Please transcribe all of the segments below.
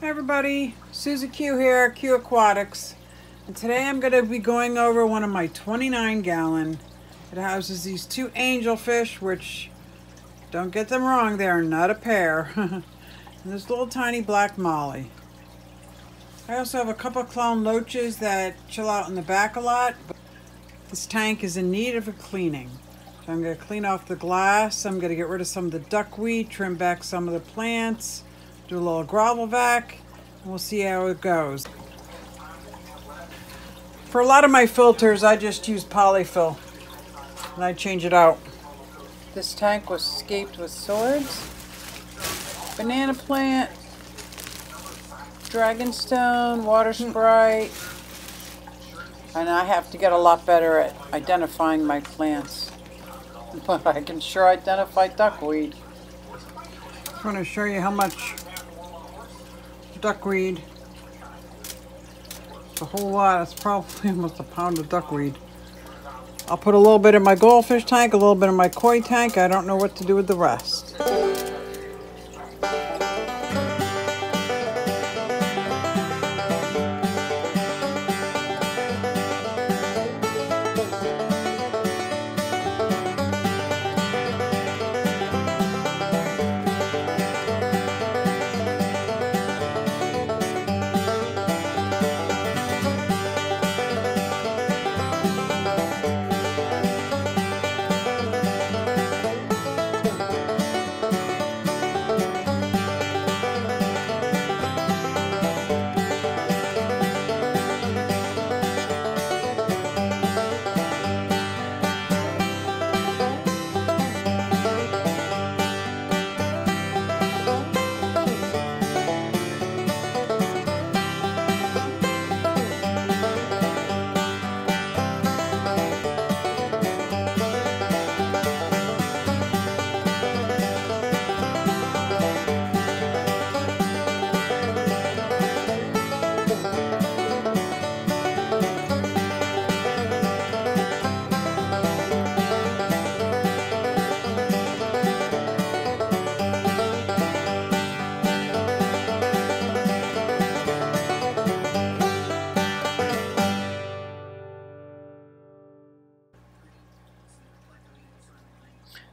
Hi everybody, Susie Q here, QueAquatics. And today I'm going to be going over one of my 29 gallon. It houses these two angelfish, which, don't get them wrong, they are not a pair. and this little tiny black molly. I also have a couple clown loaches that chill out in the back a lot. This tank is in need of a cleaning. So I'm going to clean off the glass. I'm going to get rid of some of the duckweed, trim back some of the plants, do a little gravel vac, and we'll see how it goes. For a lot of my filters, I just use polyfill, and I change it out. This tank was scaped with swords, banana plant, dragonstone, water hmm. sprite, and I have to get a lot better at identifying my plants. But I can sure identify duckweed. I'm going to show you how much duckweed. It's a whole lot. It's probably almost a pound of duckweed. I'll put a little bit in my goldfish tank, a little bit in my koi tank. I don't know what to do with the rest.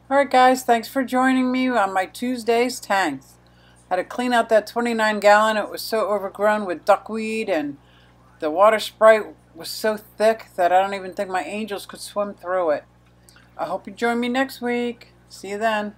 Alright guys, thanks for joining me on my Tuesday's tanks. Had to clean out that 29 gallon. It was so overgrown with duckweed and the water sprite was so thick that I don't even think my angels could swim through it. I hope you join me next week. See you then.